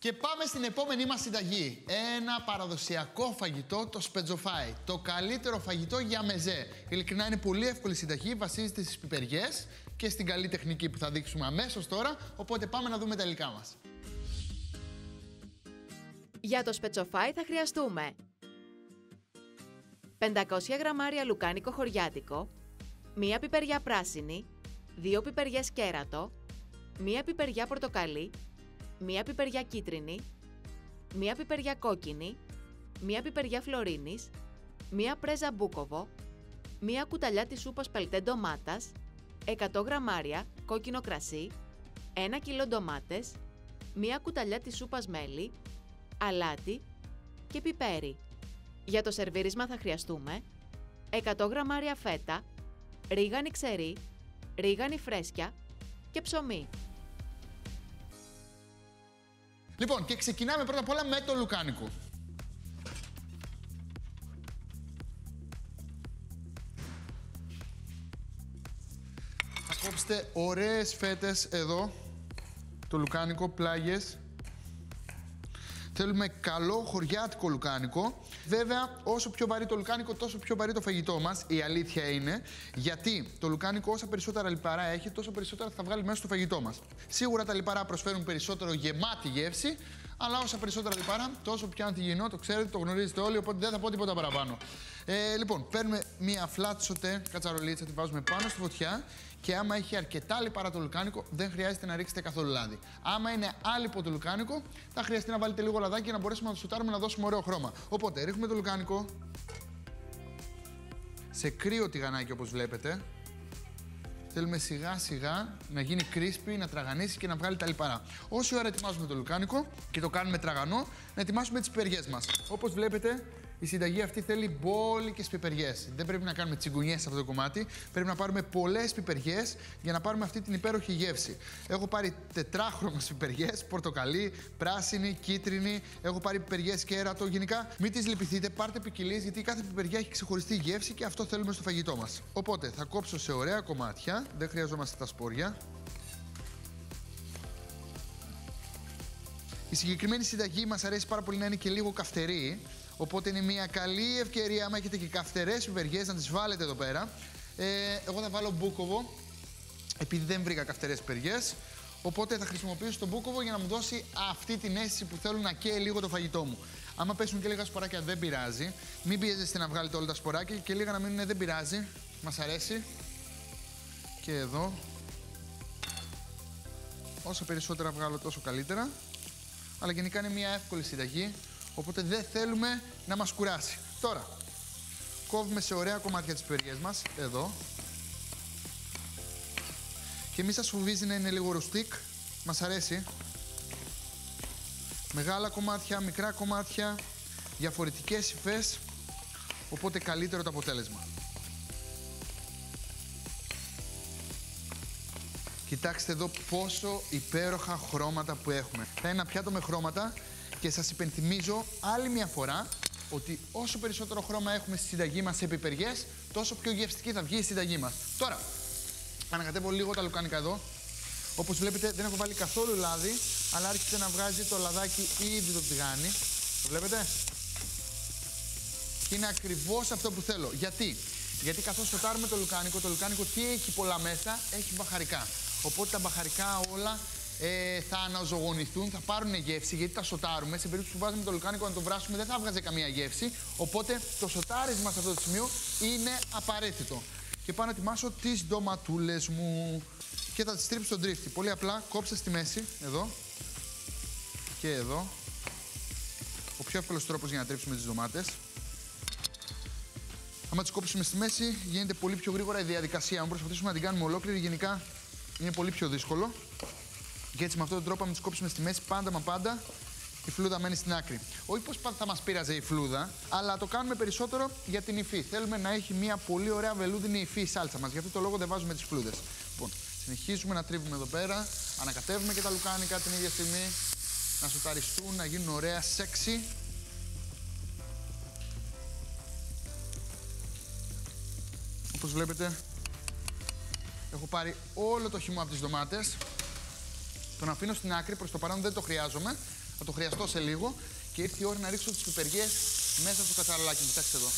Και πάμε στην επόμενη μας συνταγή. Ένα παραδοσιακό φαγητό, το σπετζοφάι. Το καλύτερο φαγητό για μεζέ. Ειλικρινά είναι πολύ εύκολη συνταγή, βασίζεται στις πιπεριές και στην καλή τεχνική που θα δείξουμε αμέσως τώρα. Οπότε πάμε να δούμε τα υλικά μας. Για το σπετσοφάι θα χρειαστούμε 500 γραμμάρια λουκάνικο χωριάτικο, μία πιπεριά πράσινη, δύο πιπεριές κέρατο, μία πιπεριά πορτοκαλί, μία πιπεριά κίτρινη, μία πιπεριά κόκκινη, μία πιπεριά φλωρίνης, μία πρέζα μπούκοβο, μία κουταλιά της σούπας πελτέ ντομάτας, 100 γραμμάρια κόκκινο κρασί, 1 κιλό ντομάτες, μία κουταλιά της σούπας μέλι, αλάτι και πιπέρι. Για το σερβίρισμα θα χρειαστούμε 100 γραμμάρια φέτα, ρίγανη ξερή, ρίγανη φρέσκια και ψωμί. Λοιπόν, και ξεκινάμε πρώτα απ' όλα με το λουκάνικο. Θα κόψετε ωραίες φέτες εδώ, το λουκάνικο, πλάγες. Θέλουμε καλό χωριάτικο λουκάνικο. Βέβαια, όσο πιο βαρύ το λουκάνικο, τόσο πιο βαρύ το φαγητό μας. Η αλήθεια είναι. Γιατί το λουκάνικο, όσα περισσότερα λιπαρά έχει, τόσο περισσότερα θα βγάλει μέσα στο φαγητό μας. Σίγουρα τα λιπαρά προσφέρουν περισσότερο γεμάτη γεύση, αλλά όσα περισσότερα λιπαρά, τόσο πιο αντιγενό, το ξέρετε, το γνωρίζετε όλοι, οπότε δεν θα πω τίποτα παραπάνω. Ε, λοιπόν, παίρνουμε μία φλάτσοτε κατσαρολίτσα, τη βάζουμε πάνω στη φωτιά και άμα έχει αρκετά λιπαρά το λουκάνικο, δεν χρειάζεται να ρίξετε καθόλου λάδι. Άμα είναι άλυπο το λουκάνικο, θα χρειαστεί να βάλετε λίγο λαδάκι για να μπορέσουμε να το σουτάρουμε να δώσουμε ωραίο χρώμα. Οπότε ρίχνουμε το λουκάνικο σε κρύο τηγανάκι όπως βλέπετε. Θέλουμε σιγά σιγά να γίνει κρίσπι, να τραγανίσει και να βγάλει τα λιπαρά. Όση ώρα ετοιμάζουμε το λουκάνικο και το κάνουμε τραγανό, να ετοιμάσουμε τις περιές μας. Όπως βλέπετε, η συνταγή αυτή θέλει μπόλικες πιπεριές. Δεν πρέπει να κάνουμε τσιγκουνιές σε αυτό το κομμάτι. Πρέπει να πάρουμε πολλές πιπεριές για να πάρουμε αυτή την υπέροχη γεύση. Έχω πάρει τετράχρωμε πιπεριές, πορτοκαλί, πράσινη, κίτρινη. Έχω πάρει πιπεριές κέρατο. Γενικά, μην τις λυπηθείτε, πάρτε ποικιλίες γιατί κάθε πιπεριά έχει ξεχωριστή γεύση και αυτό θέλουμε στο φαγητό μας. Οπότε θα κόψω σε ωραία κομμάτια. Δεν χρειαζόμαστε τα σπόρια. Η συγκεκριμένη συνταγή μας αρέσει πάρα πολύ να είναι και λίγο καυτερή. Οπότε είναι μια καλή ευκαιρία, άμα έχετε και καυτερές πιπεριέ, να τις βάλετε εδώ πέρα. Ε, εγώ θα βάλω μπούκοβο, επειδή δεν βρήκα καυτερές πιπεριέ. Οπότε θα χρησιμοποιήσω τον μπούκοβο για να μου δώσει αυτή την αίσθηση που θέλω να καίει λίγο το φαγητό μου. Άμα πέσουν και λίγα σποράκια δεν πειράζει. Μην πιέζεστε να βγάλετε όλα τα σποράκια και λίγα να μείνουν δεν πειράζει. Μας αρέσει. Και εδώ. Όσο περισσότερα βγάλω τόσο καλύτερα. Αλλά γενικά είναι μια εύκολη συνταγή. Οπότε δεν θέλουμε να μας κουράσει. Τώρα, κόβουμε σε ωραία κομμάτια τις περιές μας, εδώ. Και μη σας φοβίζει να είναι λίγο ρουστίκ, μας αρέσει. Μεγάλα κομμάτια, μικρά κομμάτια, διαφορετικές υφές, οπότε καλύτερο το αποτέλεσμα. Κοιτάξτε εδώ πόσο υπέροχα χρώματα που έχουμε. Θα είναι ένα πιάτο με χρώματα και σας υπενθυμίζω άλλη μια φορά ότι όσο περισσότερο χρώμα έχουμε στη συνταγή μας σε πιπεριές, τόσο πιο γευστική θα βγει η συνταγή μας. Τώρα, ανακατεύω λίγο τα λουκάνικα εδώ. Όπως βλέπετε δεν έχω βάλει καθόλου λάδι, αλλά άρχισε να βγάζει το λαδάκι ήδη το τηγάνι. Το βλέπετε; Και είναι ακριβώς αυτό που θέλω. Γιατί; Γιατί καθώς σοτάρουμε το λουκάνικο, το λουκάνικο τι έχει πολλά μέσα, έχει μπαχαρικά. Οπότε τα μπαχαρικά όλα ε, θα αναζωογονηθούν, θα πάρουν γεύση γιατί τα σοτάρουμε. Σε περίπτωση που βάζουμε το λουκάνικο να το βράσουμε δεν θα βγάζει καμία γεύση. Οπότε το σοτάρισμα σε αυτό το σημείο είναι απαραίτητο. Και πάω να ετοιμάσω τις ντοματούλες μου. Και θα τις στρίψω στον τρίφτη. Πολύ απλά κόψε στη μέση, εδώ και εδώ. Ο πιο εύκολος τρόπος για να τρίψουμε τις ντομάτες. Άμα τις κόψουμε στη μέση, γίνεται πολύ πιο γρήγορα η διαδικασία. Αν προσπαθήσουμε να την κάνουμε ολόκληρη, γενικά είναι πολύ πιο δύσκολο. Και έτσι με αυτόν τον τρόπο, αν τις κόψουμε στη μέση, πάντα μα πάντα η φλούδα μένει στην άκρη. Όχι πως πάντα θα μας πείραζε η φλούδα, αλλά το κάνουμε περισσότερο για την υφή. Θέλουμε να έχει μια πολύ ωραία βελούδινη υφή η σάλτσα μας. Γι' αυτό το λόγο δεν βάζουμε τις φλούδες. Λοιπόν, συνεχίζουμε να τρίβουμε εδώ πέρα. Ανακατεύουμε και τα λουκάνικα την ίδια στιγμή. Να σουταριστούν, να γίνουν ωραία σεξι. Όπως βλέπετε, έχω πάρει όλο το χυμό από τις ντομάτες. Τον αφήνω στην άκρη, προς το παρόν δεν το χρειάζομαι. Θα το χρειαστώ σε λίγο και ήρθε η ώρα να ρίξω τις πιπεριέ μέσα στο κατσαρολάκι. Κοιτάξτε εδώ.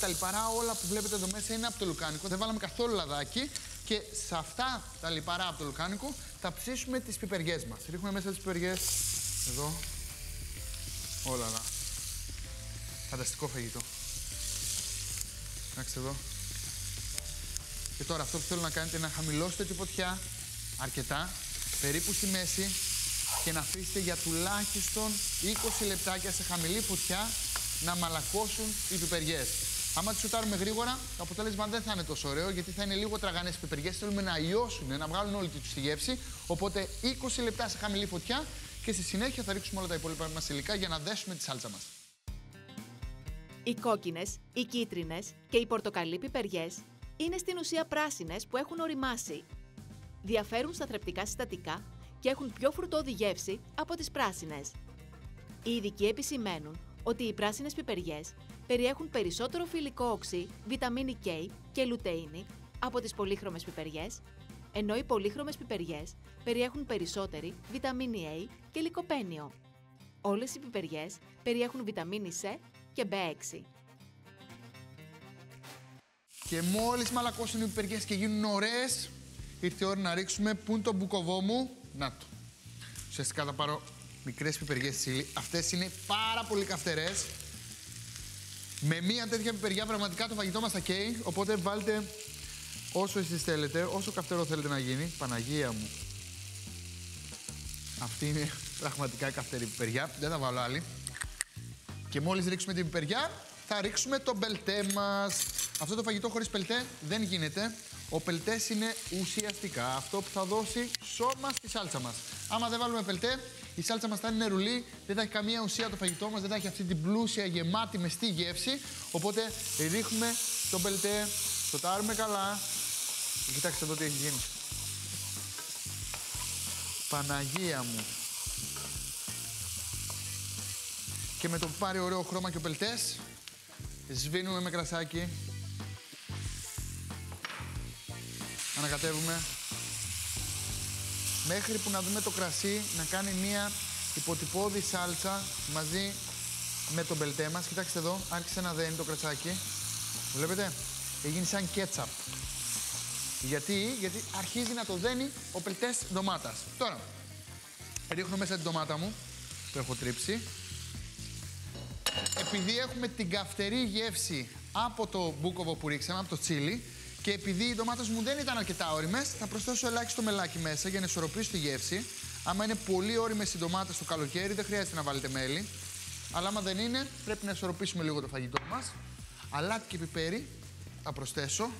Τα λιπαρά όλα που βλέπετε εδώ μέσα είναι από το λουκάνικο. Δεν βάλαμε καθόλου λαδάκι και σε αυτά τα λιπαρά από το λουκάνικο θα ψήσουμε τις πιπεριές μας. Ρίχνουμε μέσα τις πιπεριές. Εδώ. Όλα, όλα. Φανταστικό φαγητό. Κοιτάξτε εδώ. Και τώρα αυτό που θέλω να κάνετε είναι να χαμηλώσετε τη φωτιά αρκετά, περίπου στη μέση και να αφήσετε για τουλάχιστον 20 λεπτάκια σε χαμηλή φωτιά να μαλακώσουν οι πιπεριές. Άμα τις σουτάρουμε γρήγορα, το αποτέλεσμα δεν θα είναι τόσο ωραίο γιατί θα είναι λίγο τραγανές οι πιπεριές. Θέλουμε να ιώσουν, να βγάλουν όλη τους τη γεύση. Οπότε 20 λεπτά σε χαμηλή φωτιά και στη συνέχεια θα ρίξουμε όλα τα υπόλοιπα μας υλικά για να δέσουμε τη σάλτσα μας. Οι κόκκινες, οι κίτρινες και οι πορτοκαλί πιπεριές είναι στην ουσία πράσινες που έχουν οριμάσει. Διαφέρουν στα θρεπτικά συστατικά και έχουν πιο φρουτόδη γεύση από τις πράσινες. Οι ειδικοί επισημαίνουν ότι οι πράσινες πιπεριές περιέχουν περισσότερο φιλικό οξύ, βιταμίνη K και λουτεΐνη από τις πολύχρωμες πιπεριές, ενώ οι πολύχρωμες πιπεριές περιέχουν περισσότερη βιταμίνη A και λικοπένιο. Όλες οι πιπεριές περιέχουν βιταμίνη C και B6. Και μόλις μαλακώσουν οι πιπεριές και γίνουν ωραίες, ήρθε η ώρα να ρίξουμε πού είναι το μπουκοβό μου. Να το. Ουσιαστικά θα πάρω μικρές πιπεριές τσίλι. Αυτές είναι πάρα πολύ καυτερές. Με μία τέτοια πιπεριά πραγματικά το φαγητό μας θα καίει, οπότε βάλτε όσο εσείς θέλετε, όσο καυτερό θέλετε να γίνει. Παναγία μου. Αυτή είναι πραγματικά καυτερή πιπεριά, δεν θα βάλω άλλη. Και μόλις ρίξουμε την πιπεριά, θα ρίξουμε το μπελτέ μας. Αυτό το φαγητό χωρίς πελτέ δεν γίνεται. Ο πελτές είναι ουσιαστικά αυτό που θα δώσει σώμα στη σάλτσα μας. Άμα δεν βάλουμε πελτέ, η σάλτσα μας θα είναι νερουλή, δεν θα έχει καμία ουσία το φαγητό μας, δεν θα έχει αυτή την πλούσια, γεμάτη, μεστή γεύση. Οπότε ρίχνουμε το πελτέ, το τάρουμε καλά. Κοιτάξτε εδώ τι έχει γίνει. Παναγία μου. Και με το που πάρει ωραίο χρώμα και ο πελτές, σβήνουμε με κρασάκι. Ανακατεύουμε. Μέχρι που να δούμε το κρασί να κάνει μία υποτυπώδη σάλτσα μαζί με το μπελτέ μας. Κοιτάξτε εδώ, άρχισε να δένει το κρατσάκι. Βλέπετε, έγινε σαν κέτσαπ. Γιατί, γιατί αρχίζει να το δένει ο πελτές ντομάτας. Τώρα, ρίχνω μέσα την ντομάτα μου, που έχω τρίψει. Επειδή έχουμε την καυτερή γεύση από το μπούκοβο που ρίξαμε, από το τσίλι, και επειδή οι ντομάτες μου δεν ήταν αρκετά όριμες, θα προσθέσω ελάχιστο μελάκι μέσα για να ισορροπήσω τη γεύση. Άμα είναι πολύ όριμες οι ντομάτες το καλοκαίρι, δεν χρειάζεται να βάλετε μέλι. Αλλά άμα δεν είναι, πρέπει να ισορροπήσουμε λίγο το φαγητό μας. Αλάτι και πιπέρι θα προσθέσω.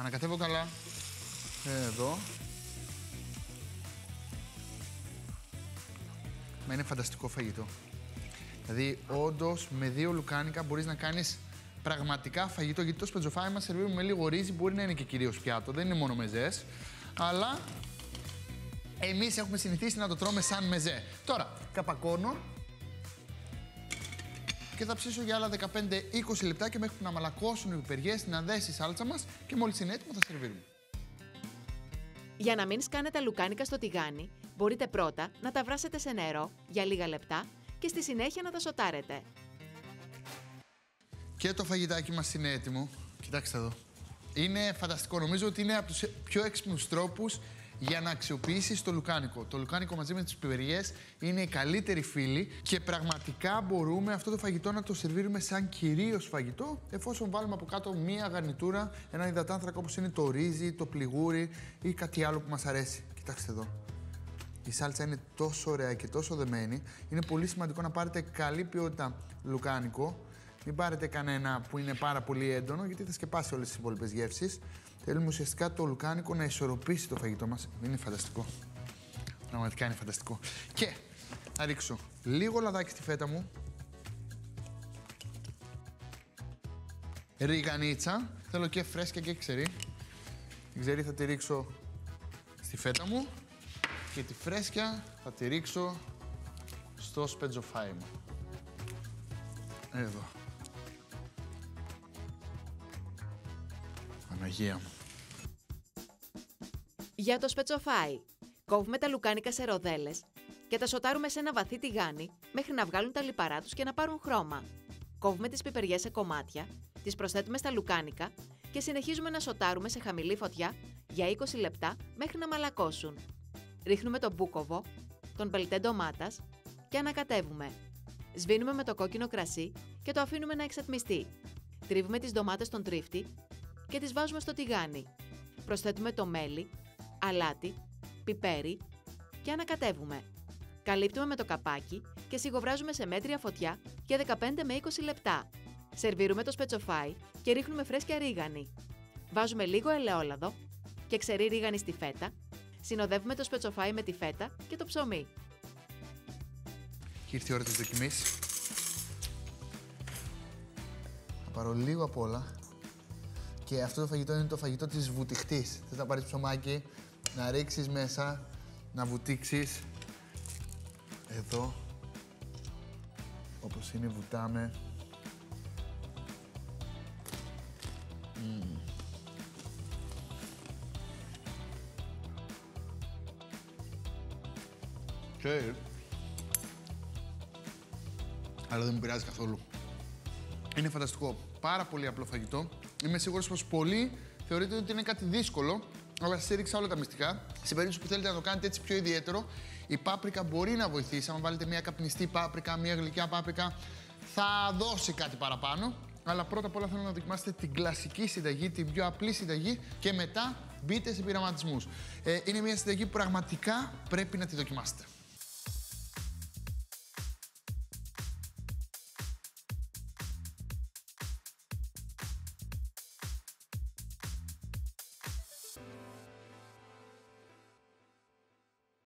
Ανακατεύω καλά. Εδώ. Μα είναι φανταστικό φαγητό. Δηλαδή, όντως με δύο λουκάνικα μπορείς να κάνεις πραγματικά φαγητό. Γιατί το σπετζοφάι μας σερβίρουμε με λίγο ρύζι, μπορεί να είναι και κυρίως πιάτο, δεν είναι μόνο μεζές. Αλλά εμείς έχουμε συνηθίσει να το τρώμε σαν μεζέ. Τώρα, καπακώνω και θα ψήσω για άλλα 15-20 λεπτά και μέχρι να μαλακώσουν οι πιπεριές, να δέσει η σάλτσα μας και μόλις είναι έτοιμο θα σερβίρουμε. Για να μην σκάνετε λουκάνικα στο τηγάνι, μπορείτε πρώτα να τα βράσετε σε νερό για λίγα λεπτά και στη συνέχεια να τα σοτάρετε. Και το φαγητάκι μας είναι έτοιμο. Κοιτάξτε εδώ. Είναι φανταστικό. Νομίζω ότι είναι από τους πιο έξυπνους τρόπους για να αξιοποιήσεις το λουκάνικο. Το λουκάνικο μαζί με τις πιπεριές είναι οι καλύτεροι φίλοι και πραγματικά μπορούμε αυτό το φαγητό να το σερβίρουμε σαν κυρίως φαγητό, εφόσον βάλουμε από κάτω μία γαρνιτούρα, ένα υδατάνθρακα όπως είναι το ρύζι, το πληγούρι ή κάτι άλλο που μας αρέσει. Κοιτάξτε εδώ. Η σάλτσα είναι τόσο ωραία και τόσο δεμένη. Είναι πολύ σημαντικό να πάρετε καλή ποιότητα λουκάνικο. Μην πάρετε κανένα που είναι πάρα πολύ έντονο, γιατί θα σκεπάσει όλες τις υπόλοιπες γεύσεις. Θέλουμε ουσιαστικά το λουκάνικο να ισορροπήσει το φαγητό μας. Είναι φανταστικό. Πραγματικά είναι φανταστικό. Και θα ρίξω λίγο λαδάκι στη φέτα μου. Ριγανίτσα. Θέλω και φρέσκια και ξερή. Την ξερή θα τη ρίξω στη φέτα μου. Και τη φρέσκια θα τη ρίξω στο σπετζοφάι μου. Εδώ. Παναγία μου. Για το σπετσοφάι, κόβουμε τα λουκάνικα σε ροδέλες και τα σοτάρουμε σε ένα βαθύ τηγάνι μέχρι να βγάλουν τα λιπαρά τους και να πάρουν χρώμα. Κόβουμε τις πιπεριές σε κομμάτια, τις προσθέτουμε στα λουκάνικα και συνεχίζουμε να σοτάρουμε σε χαμηλή φωτιά για 20 λεπτά μέχρι να μαλακώσουν. Ρίχνουμε τον μπούκοβο, τον πελτέ ντομάτας και ανακατεύουμε. Σβήνουμε με το κόκκινο κρασί και το αφήνουμε να εξατμιστεί. Τρίβουμε τις ντομάτες στον τρίφτη και τις βάζουμε στο τηγάνι. Προσθέτουμε το μέλι, αλάτι, πιπέρι και ανακατεύουμε. Καλύπτουμε με το καπάκι και σιγοβράζουμε σε μέτρια φωτιά για 15 με 20 λεπτά. Σερβίρουμε το σπετσοφάι και ρίχνουμε φρέσκια ρίγανη. Βάζουμε λίγο ελαιόλαδο και ξερή ρίγανη στη φέτα. Συνοδεύουμε το σπετσοφάι με τη φέτα και το ψωμί. Και ήρθε η ώρα της δοκιμής. Θα πάρω λίγο απ' όλα. Και αυτό το φαγητό είναι το φαγητό της βουτυχτής. Θες να πάρεις ψωμάκι, να ρίξεις μέσα, να βουτήξεις. Εδώ. Όπως είναι βουτάμε. Μμμ. Και... Αλλά δεν μου πειράζει καθόλου. Είναι φανταστικό. Πάρα πολύ απλό φαγητό. Είμαι σίγουρος πως πολλοί θεωρείτε ότι είναι κάτι δύσκολο, αλλά σας έδειξα όλα τα μυστικά. Σε περίπτωση που θέλετε να το κάνετε έτσι πιο ιδιαίτερο, η πάπρικα μπορεί να βοηθήσει. Αν βάλετε μια καπνιστή πάπρικα, μια γλυκιά πάπρικα, θα δώσει κάτι παραπάνω. Αλλά πρώτα απ' όλα θέλω να δοκιμάσετε την κλασική συνταγή, την πιο απλή συνταγή και μετά μπείτε σε πειραματισμούς. Ε, είναι μια συνταγή που πραγματικά πρέπει να τη δοκιμάσετε.